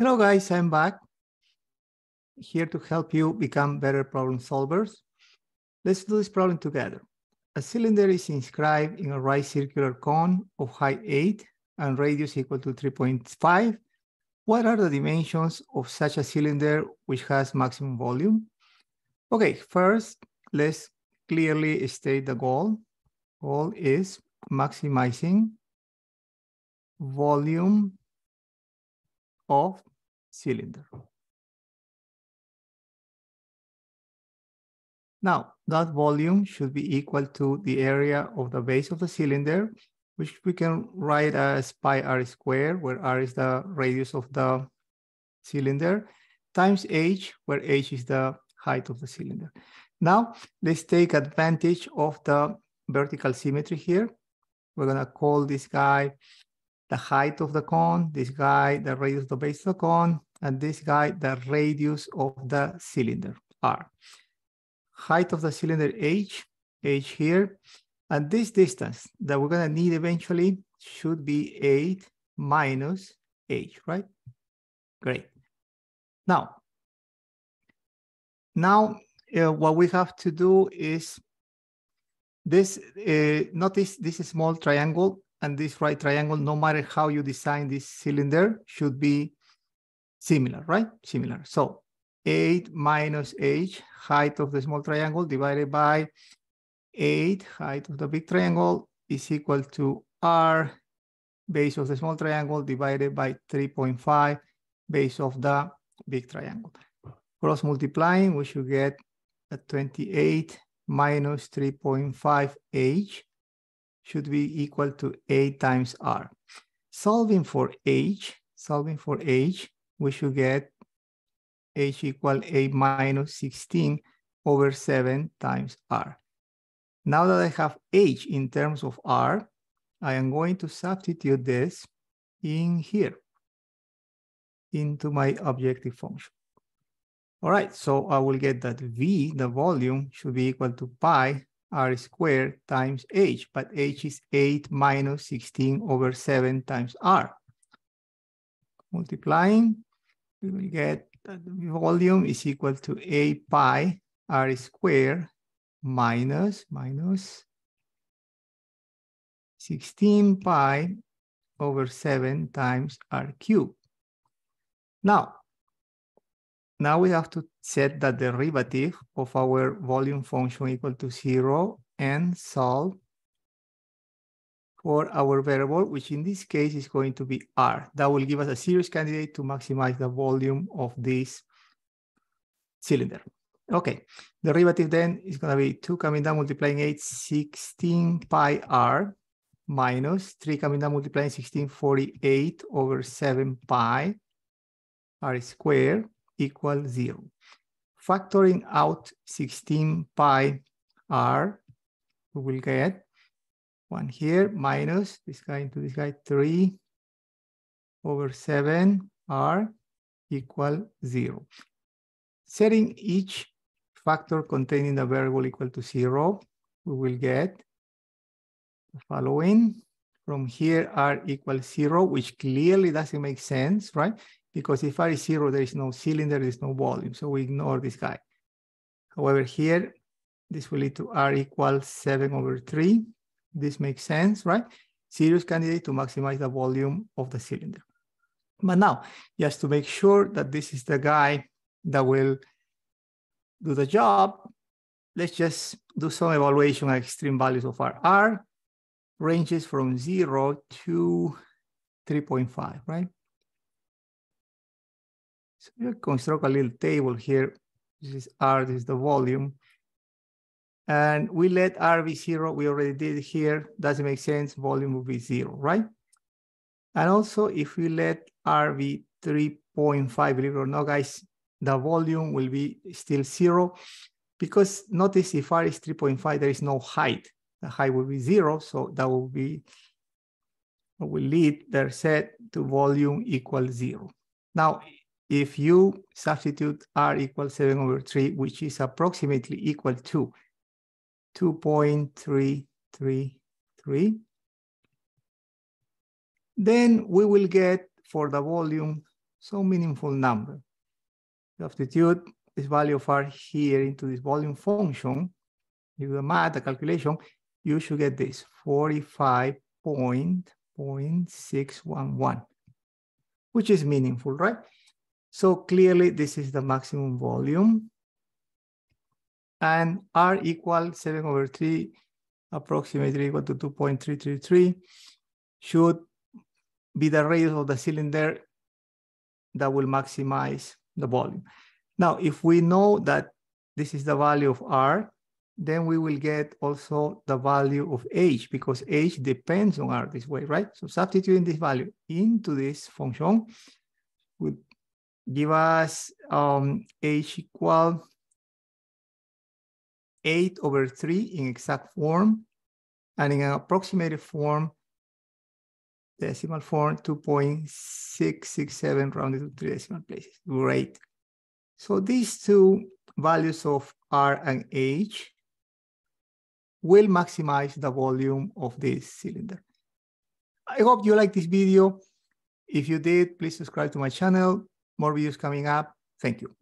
Hello guys, I'm back. Here to help you become better problem solvers. Let's do this problem together. A cylinder is inscribed in a right circular cone of height 8 and radius equal to 3.5. What are the dimensions of such a cylinder which has maximum volume? Okay, first, let's clearly state the goal. Goal is maximizing volume of cylinder. Now, that volume should be equal to the area of the base of the cylinder, which we can write as pi r squared, where r is the radius of the cylinder, times h, where h is the height of the cylinder. Now, let's take advantage of the vertical symmetry here. We're gonna call this guy the height of the cone, this guy, the radius of the base of the cone, and this guy, the radius of the cylinder, r. Height of the cylinder, h, h here, and this distance that we're gonna need eventually should be 8 minus h, right? Great. Now, now uh, what we have to do is this, uh, notice this small triangle and this right triangle, no matter how you design this cylinder, should be similar, right? Similar. So 8 minus h, height of the small triangle, divided by 8, height of the big triangle, is equal to r, base of the small triangle, divided by 3.5, base of the big triangle. Cross multiplying, we should get a 28 minus 3.5 h, should be equal to A times r. Solving for h, solving for h, we should get h equal A minus 16 over 7 times r. Now that I have h in terms of r, I am going to substitute this in here into my objective function. All right, so I will get that v, the volume, should be equal to pi r squared times h, but h is 8 minus 16 over 7 times r. Multiplying, we will get that the volume is equal to a pi r squared minus, minus 16 pi over 7 times r cubed. Now, now we have to set the derivative of our volume function equal to zero and solve for our variable, which in this case is going to be R. That will give us a series candidate to maximize the volume of this cylinder. Okay, derivative then is gonna be two coming down multiplying eight, 16 pi R minus three coming down multiplying 16, 48 over seven pi R squared equal zero. Factoring out 16 pi r, we will get one here minus this guy into this guy, three over seven r equal zero. Setting each factor containing the variable equal to zero, we will get the following. From here, r equals zero, which clearly doesn't make sense, right? Because if R is zero, there is no cylinder, there is no volume. So we ignore this guy. However, here, this will lead to R equals seven over three. This makes sense, right? Serious candidate to maximize the volume of the cylinder. But now, just to make sure that this is the guy that will do the job, let's just do some evaluation at extreme values of R. R ranges from zero to 3.5, right? So we construct a little table here. This is R, this is the volume. And we let R be zero. We already did here. Doesn't make sense. Volume will be zero, right? And also, if we let R be 3.5, believe it or not, guys, the volume will be still zero because notice if R is 3.5, there is no height. The height will be zero, so that will be will lead their set to volume equals zero. Now, if you substitute r equals 7 over 3, which is approximately equal to 2.333, then we will get for the volume some meaningful number. Substitute this value of R here into this volume function, you do the math, the calculation, you should get this 45.611, which is meaningful, right? So clearly this is the maximum volume and R equal seven over three, approximately equal to 2.333 should be the radius of the cylinder that will maximize the volume. Now, if we know that this is the value of R, then we will get also the value of H because H depends on R this way, right? So substituting this value into this function would give us um, H equal 8 over 3 in exact form, and in an approximated form, decimal form, 2.667 rounded to three decimal places. Great. So these two values of R and H will maximize the volume of this cylinder. I hope you like this video. If you did, please subscribe to my channel. More videos coming up. Thank you.